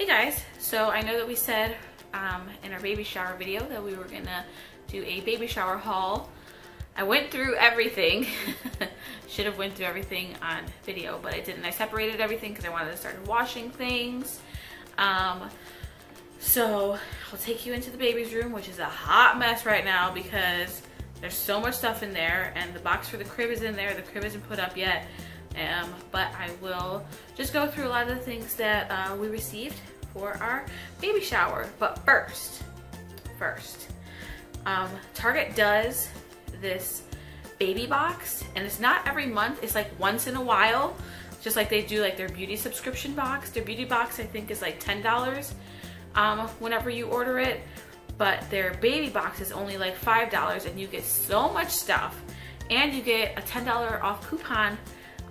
Hey guys, so I know that we said um, in our baby shower video that we were gonna do a baby shower haul. I went through everything. Should have went through everything on video, but I didn't. I separated everything because I wanted to start washing things. Um, so I'll take you into the baby's room, which is a hot mess right now because there's so much stuff in there and the box for the crib is in there. The crib isn't put up yet. Um, but I will just go through a lot of the things that uh, we received for our baby shower. But first, first, um, Target does this baby box and it's not every month, it's like once in a while, just like they do like their beauty subscription box. Their beauty box I think is like $10 um, whenever you order it, but their baby box is only like $5 and you get so much stuff and you get a $10 off coupon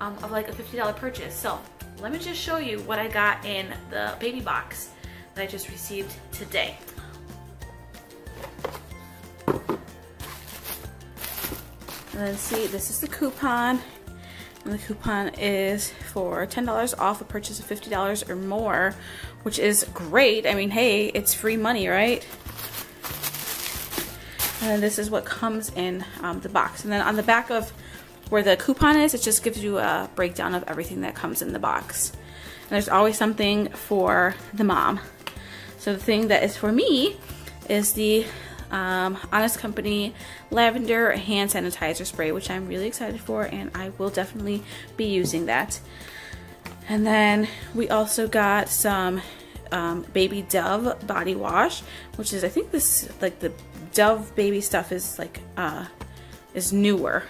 um, of like a $50 purchase. So let me just show you what I got in the baby box that I just received today. And then see, this is the coupon. And the coupon is for $10 off a purchase of $50 or more, which is great. I mean, hey, it's free money, right? And then this is what comes in um, the box. And then on the back of where the coupon is, it just gives you a breakdown of everything that comes in the box. And there's always something for the mom. So the thing that is for me is the um, Honest Company Lavender Hand Sanitizer Spray, which I'm really excited for, and I will definitely be using that. And then we also got some um, Baby Dove body wash, which is, I think this, like the Dove baby stuff is like, uh, is newer.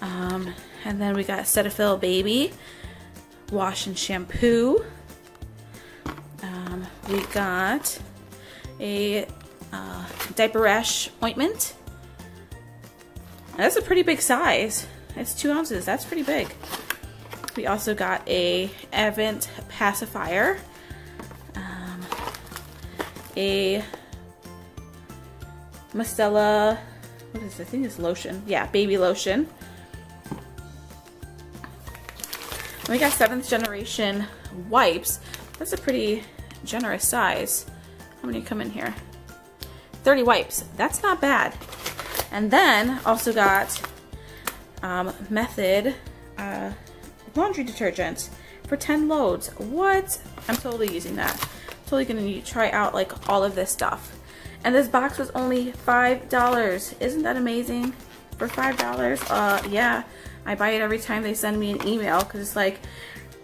Um, and then we got Cetaphil Baby Wash and Shampoo. Um, we got a uh, diaper rash ointment. That's a pretty big size. It's two ounces. That's pretty big. We also got a Avent pacifier, um, a Mustela, what is this? I think it's lotion. Yeah, baby lotion. We got seventh generation wipes. That's a pretty generous size. How many come in here? 30 wipes. That's not bad. And then also got um, Method uh, laundry detergent for 10 loads. What? I'm totally using that. Totally gonna try out like all of this stuff. And this box was only $5. Isn't that amazing? For $5? Uh, yeah. I buy it every time they send me an email because it's like,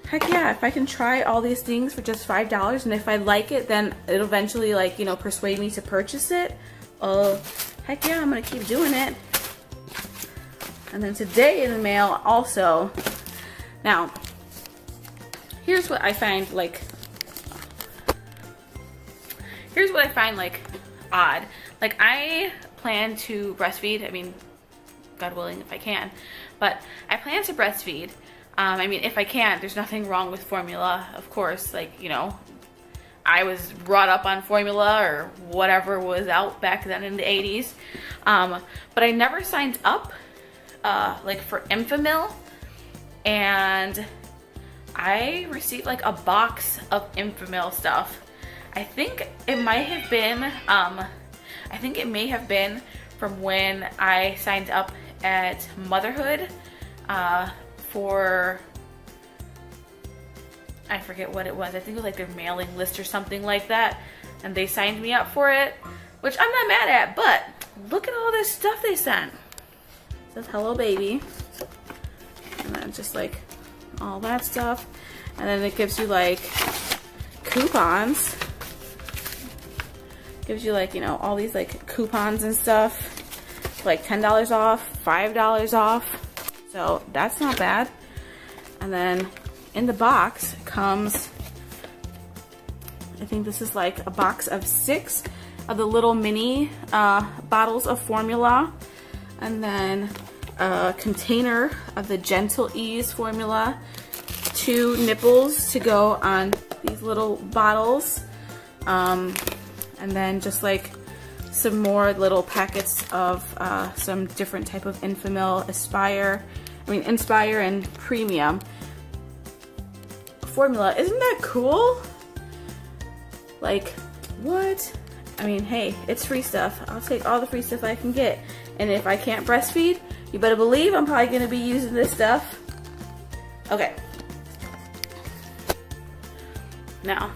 heck yeah, if I can try all these things for just $5 and if I like it, then it'll eventually like, you know, persuade me to purchase it. Oh, heck yeah, I'm gonna keep doing it. And then today in the mail also, now, here's what I find like, here's what I find like odd. Like I plan to breastfeed, I mean, God willing if I can, but I plan to breastfeed. Um, I mean, if I can, there's nothing wrong with formula, of course. Like, you know, I was brought up on formula or whatever was out back then in the 80s. Um, but I never signed up, uh, like, for Enfamil. And I received, like, a box of Enfamil stuff. I think it might have been, um, I think it may have been from when I signed up at Motherhood uh, for, I forget what it was. I think it was like their mailing list or something like that. And they signed me up for it, which I'm not mad at, but look at all this stuff they sent. It says hello baby. And then just like all that stuff. And then it gives you like coupons. Gives you like, you know, all these like coupons and stuff like $10 off, $5 off. So that's not bad. And then in the box comes, I think this is like a box of six of the little mini uh, bottles of formula. And then a container of the Gentlease formula. Two nipples to go on these little bottles. Um, and then just like some more little packets of uh, some different type of Enfamil Aspire, I mean Enspire and Premium formula. Isn't that cool? Like, what? I mean, hey, it's free stuff. I'll take all the free stuff I can get. And if I can't breastfeed, you better believe I'm probably gonna be using this stuff. Okay. Now,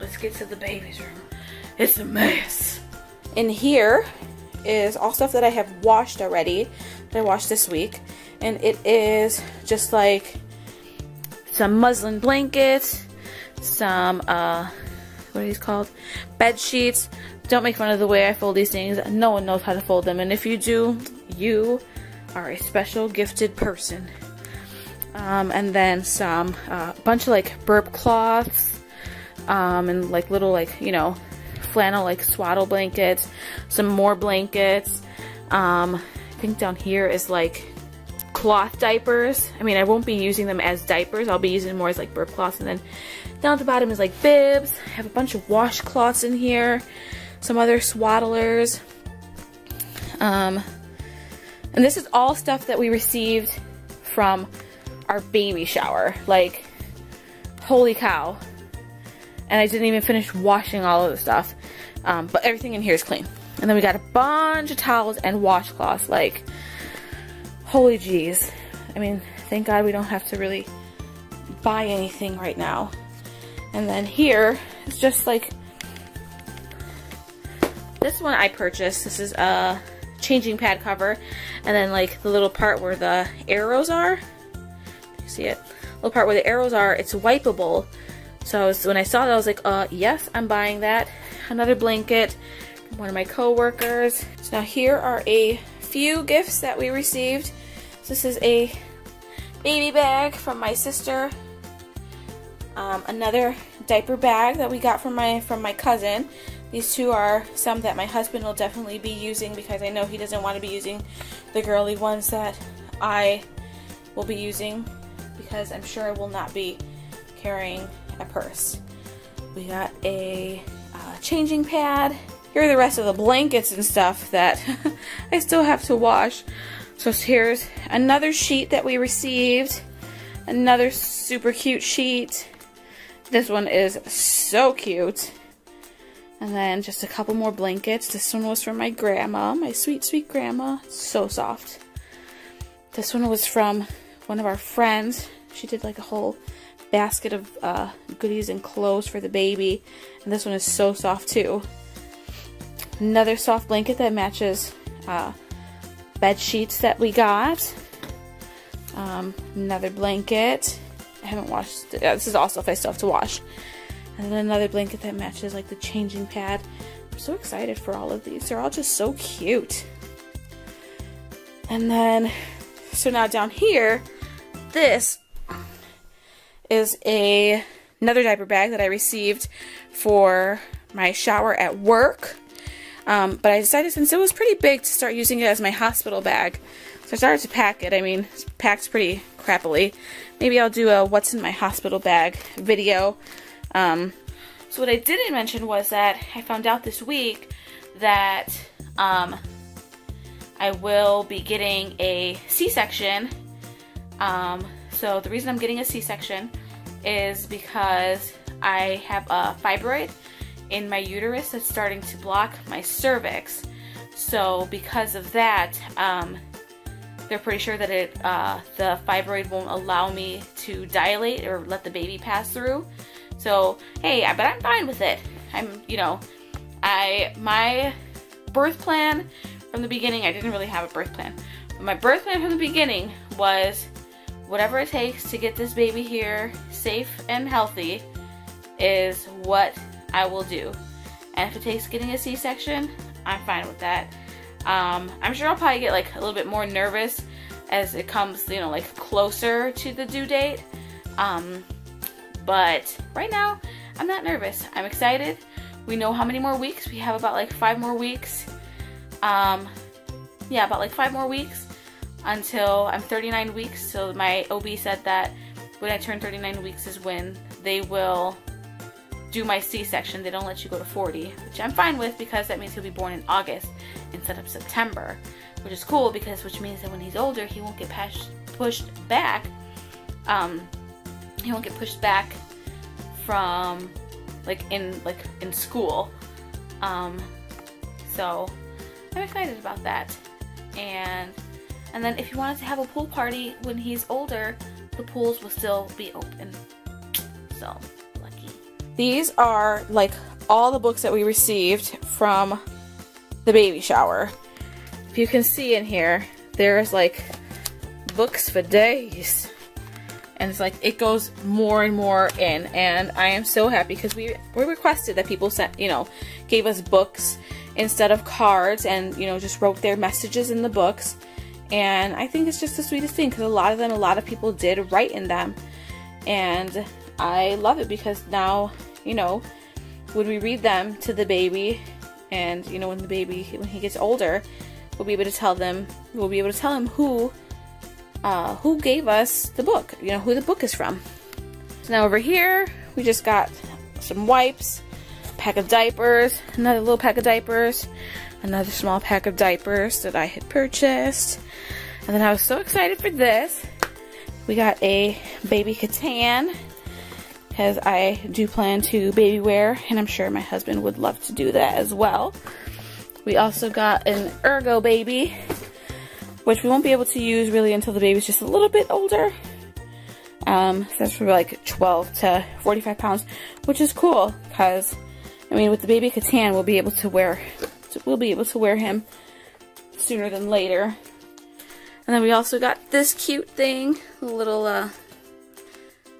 let's get to the baby's room. It's a mess. In here is all stuff that I have washed already, that I washed this week. And it is just like some muslin blankets, some, uh, what are these called? Bed sheets. Don't make fun of the way I fold these things. No one knows how to fold them. And if you do, you are a special gifted person. Um, and then some, uh, bunch of like burp cloths, um, and like little like, you know, flannel like swaddle blankets, some more blankets. Um, I think down here is like cloth diapers. I mean, I won't be using them as diapers. I'll be using more as like burp cloths. And then down at the bottom is like bibs. I have a bunch of washcloths in here. Some other swaddlers. Um, and this is all stuff that we received from our baby shower. Like, holy cow. And I didn't even finish washing all of the stuff. Um, but everything in here is clean. And then we got a bunch of towels and washcloths. Like, holy jeez. I mean, thank God we don't have to really buy anything right now. And then here, it's just like, this one I purchased. This is a changing pad cover. And then like the little part where the arrows are. You see it? Little part where the arrows are, it's wipeable. So I was, when I saw that, I was like, uh, yes, I'm buying that. Another blanket from one of my coworkers. So now here are a few gifts that we received. So this is a baby bag from my sister. Um, another diaper bag that we got from my from my cousin. These two are some that my husband will definitely be using because I know he doesn't want to be using the girly ones that I will be using because I'm sure I will not be carrying purse. We got a uh, changing pad. Here are the rest of the blankets and stuff that I still have to wash. So here's another sheet that we received. Another super cute sheet. This one is so cute. And then just a couple more blankets. This one was from my grandma, my sweet, sweet grandma. So soft. This one was from one of our friends. She did like a whole basket of uh, goodies and clothes for the baby. And this one is so soft too. Another soft blanket that matches uh, bed sheets that we got. Um, another blanket. I haven't washed. Yeah, this is all stuff I still have to wash. And then another blanket that matches like the changing pad. I'm so excited for all of these. They're all just so cute. And then, so now down here, this is a another diaper bag that I received for my shower at work. Um, but I decided since it was pretty big to start using it as my hospital bag. So I started to pack it. I mean, it's packed pretty crappily. Maybe I'll do a what's in my hospital bag video um, so what I didn't mention was that I found out this week that um, I will be getting a C-section. So the reason I'm getting a C-section is because I have a fibroid in my uterus that's starting to block my cervix. So because of that, um, they're pretty sure that it uh, the fibroid won't allow me to dilate or let the baby pass through. So, hey, I, but I'm fine with it. I'm, you know, I, my birth plan from the beginning, I didn't really have a birth plan. But my birth plan from the beginning was whatever it takes to get this baby here safe and healthy is what I will do. And if it takes getting a C-section, I'm fine with that. Um, I'm sure I'll probably get like a little bit more nervous as it comes, you know, like closer to the due date. Um, but right now, I'm not nervous. I'm excited. We know how many more weeks. We have about like five more weeks. Um, yeah, about like five more weeks until I'm 39 weeks. So my OB said that when I turn 39 weeks is when they will do my C-section. They don't let you go to 40, which I'm fine with because that means he'll be born in August instead of September, which is cool because which means that when he's older, he won't get pushed back um, he won't get pushed back from like in like in school. Um, so I'm excited about that. And and then if you wanted to have a pool party when he's older, the pools will still be open. So lucky. These are like all the books that we received from the baby shower. If you can see in here, there's like books for days. And it's like, it goes more and more in. And I am so happy because we, we requested that people sent, you know, gave us books instead of cards and, you know, just wrote their messages in the books. And I think it's just the sweetest thing because a lot of them, a lot of people did write in them. And I love it because now, you know, when we read them to the baby and, you know, when the baby, when he gets older, we'll be able to tell them, we'll be able to tell him who, uh, who gave us the book, you know, who the book is from. So now over here, we just got some wipes, pack of diapers, another little pack of diapers, another small pack of diapers that I had purchased. And then I was so excited for this. We got a baby K'tan because I do plan to baby wear and I'm sure my husband would love to do that as well. We also got an Ergo baby, which we won't be able to use really until the baby's just a little bit older. Um, so that's for like 12 to 45 pounds, which is cool because, I mean, with the baby K'tan, we'll be able to wear, we'll be able to wear him sooner than later. And then we also got this cute thing, a little uh,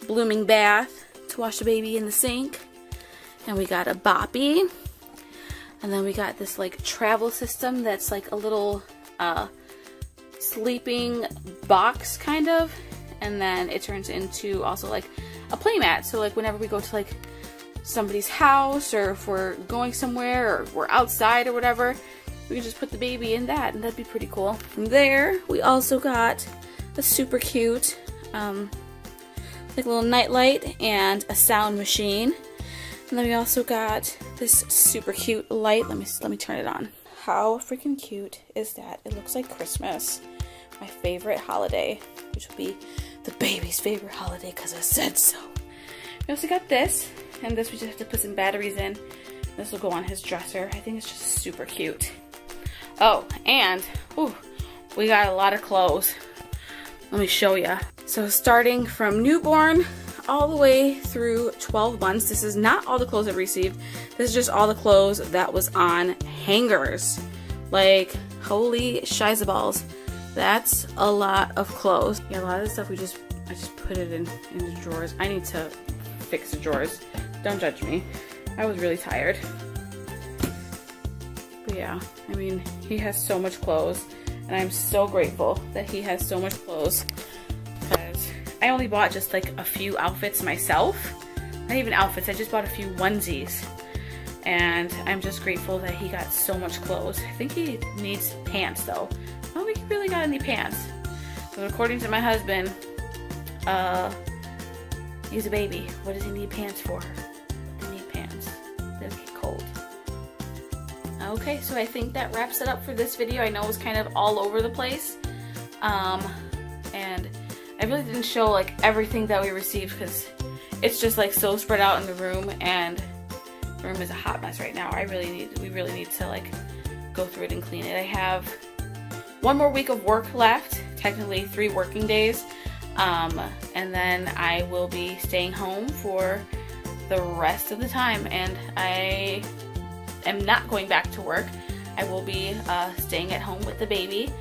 blooming bath to wash the baby in the sink. And we got a boppy. And then we got this like travel system that's like a little uh, sleeping box kind of. And then it turns into also like a playmat. So like whenever we go to like somebody's house or if we're going somewhere or we're outside or whatever, we can just put the baby in that and that'd be pretty cool. From there, we also got a super cute um, like a little nightlight and a sound machine. And then we also got this super cute light. Let me let me turn it on. How freaking cute is that? It looks like Christmas. My favorite holiday, which will be the baby's favorite holiday because I said so. We also got this, and this we just have to put some batteries in. This will go on his dresser. I think it's just super cute. Oh, and ooh, we got a lot of clothes. Let me show you. So starting from newborn all the way through 12 months. This is not all the clothes I've received. This is just all the clothes that was on hangers. Like, holy balls. That's a lot of clothes. Yeah, a lot of the stuff we just, I just put it in, in the drawers. I need to fix the drawers. Don't judge me. I was really tired. But yeah, I mean, he has so much clothes. And I'm so grateful that he has so much clothes. Because I only bought just like a few outfits myself. Not even outfits, I just bought a few onesies. And I'm just grateful that he got so much clothes. I think he needs pants though. I don't think he really got any pants. But according to my husband, uh, he's a baby. What does he need pants for? Okay, so I think that wraps it up for this video. I know it was kind of all over the place. Um, and I really didn't show like everything that we received because it's just like so spread out in the room and the room is a hot mess right now. I really need, we really need to like go through it and clean it. I have one more week of work left, technically three working days, um, and then I will be staying home for the rest of the time and I am not going back to work. I will be uh, staying at home with the baby.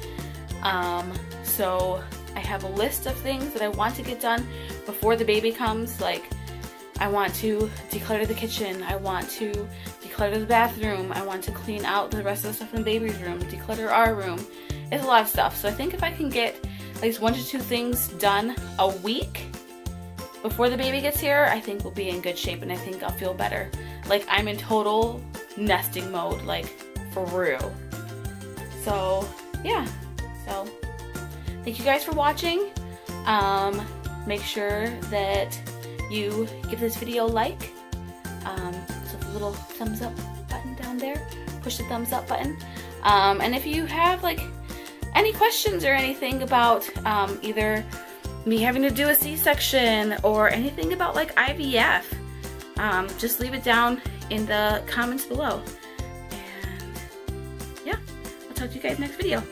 Um, so I have a list of things that I want to get done before the baby comes. Like, I want to declutter the kitchen. I want to declutter the bathroom. I want to clean out the rest of the stuff in the baby's room, declutter our room. It's a lot of stuff. So I think if I can get at least one to two things done a week before the baby gets here, I think we'll be in good shape and I think I'll feel better. Like I'm in total nesting mode, like for real. So yeah, so Thank you guys for watching. Um, make sure that you give this video a like. Um, so the little thumbs up button down there. Push the thumbs up button. Um, and if you have like any questions or anything about um, either me having to do a C-section or anything about like IVF, um, just leave it down in the comments below. And yeah, I'll talk to you guys next video.